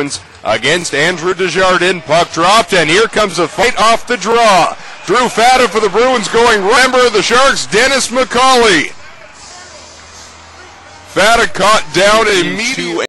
Bruins against Andrew Desjardins. Puck dropped, and here comes a fight off the draw. Drew Fata for the Bruins going Remember the Sharks, Dennis McCauley. Fata caught down immediately.